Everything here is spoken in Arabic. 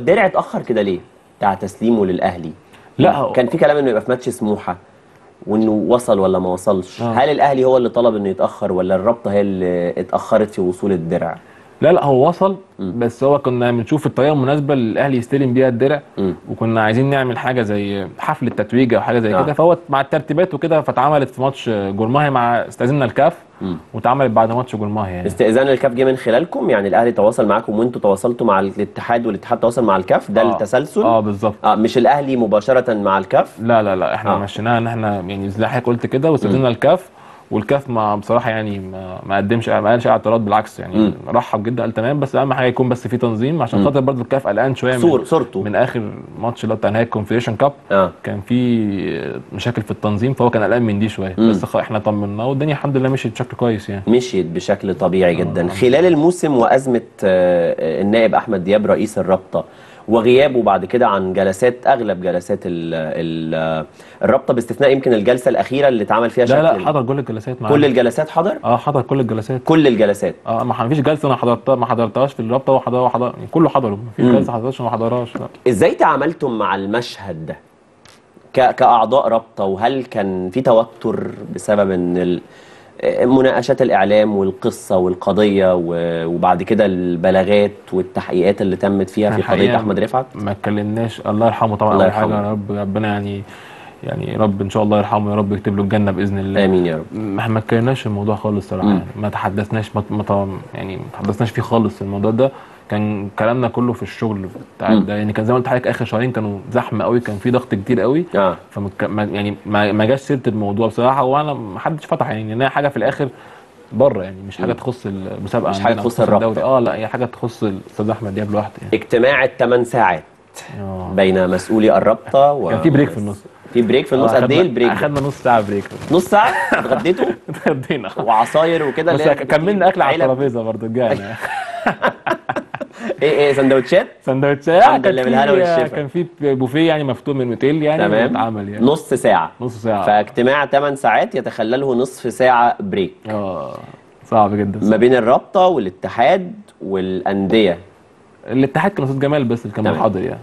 الدرع اتأخر كده ليه؟ بتاع تسليمه للأهلي. لا. هو- كان في كلام إنه يبقى في ماتش سموحة وإنه وصل ولا ما وصلش. آه. هل الأهلي هو اللي طلب إنه يتأخر ولا الرابطة هي اللي اتأخرت في وصول الدرع؟ لا لا هو وصل بس هو كنا بنشوف الطريقة المناسبة اللي الاهلي يستلم بيها الدرع. وكنا عايزين نعمل حاجة زي حفل التتويج أو حاجة زي آه. كده فهو مع الترتيبات وكده فاتعملت في ماتش جورماهي مع استاذنا الكاف. واتعملت بعد ماتش جورماهي يعني استئذان الكاف جه من خلالكم يعني الأهلي تواصل معاكم وانتوا تواصلتوا مع الاتحاد والاتحاد تواصل مع الكاف ده آه. التسلسل آه بالظبط آه مش الأهلي مباشرة مع الكاف لا لا لا إحنا آه. آه. مشيناها إن إحنا يعني زي حضرتك قلت كده واستخدمنا الكاف والكاف ما بصراحة يعني ما, قدمش ما قالش اعتراض بالعكس يعني مم. رحب جدا قال تمام بس أهم حاجة يكون بس في تنظيم عشان خاطر برضه الكاف قلقان شوية من, صورته. من آخر ماتش اللي هو بتاع نهائي ال Confederation Cup. آه. كان في مشاكل في التنظيم فهو كان قلقان من دي شوية. بس إحنا طمناه والدنيا الحمد لله مشيت بشكل كويس يعني. مشيت بشكل طبيعي جدا. آه. خلال الموسم وأزمة آه، آه، النائب أحمد دياب رئيس الرابطة وغيابه بعد كده عن جلسات أغلب جلسات ال ال الرابطة باستثناء يمكن الجلسة الأخيرة اللي اتعمل فيها لا لا حضر كل الجلسات معانا. كل الجلسات حضر؟ آه حضر كل الجلسات. كل الجلسات. آه ما فيش جلسة أنا حضرتها ما حضرتهاش في الرابطة وحضر وحضر يعني كله حضره. ما فيش. جلسة حضرتهاش وما حضرهاش لا. إزاي تعاملتم مع المشهد ده؟ كأعضاء رابطة وهل كان في توتر بسبب إن ال- مناقشات الإعلام والقصة والقضية و- وبعد كده البلاغات والتحقيقات اللي تمت فيها في قضية الحقيقة أحمد رفعت ما اتكلمناش الله يرحمه طبعا الله يرحمه. يا رب ربنا يعني يعني رب إن شاء الله يرحمه يا رب يكتب له الجنة بإذن الله. آمين يا رب. ما في الموضوع خالص صراحة. يعني ما تحدثناش ما يعني ما تحدثناش فيه خالص في الموضوع ده. كان كلامنا كله في الشغل بتاع. ده. يعني كان زي ما قلت لحضرتك آخر شهرين كانوا زحمة قوي كان في ضغط كتير قوي. آه. فما ما- يعني ما جاش سيرة الموضوع بصراحة. وأنا ما حدش فتح يعني انها حاجة في الآخر بره يعني مش حاجة تخص المسابقة مش عندنا، تخص الدوري. الرابطة. آه لا هي حاجة تخص الأستاذ أحمد دياب لوحده يعني. اجتماع الثمان ساعات آه. بين مسؤولي الرابطة و... كان في break في النص. في break في النص؟ آه، قد إيه ال break؟ أخدنا نص ساعة break نص ساعة؟ اتغديتوا؟ اتغدينا. وعصاير وكده بس كملنا أكل على. الترابيزة برضه رجعنا إيه إيه سندوتشات؟ سندوتشات؟ الحمد كان لله في- بالهنا والشفا. كان في بوفيه يعني مفتوح من أوتيل يعني تمام. اتعمل يعني. نص ساعة. نص ساعة. فاجتماع 8 ساعات يتخلله نصف ساعة بريك آه صعب جدا. ما بين الرابطة والاتحاد والأندية. الاتحاد كان أستاذ جمال بس اللي كان. حاضر يعني.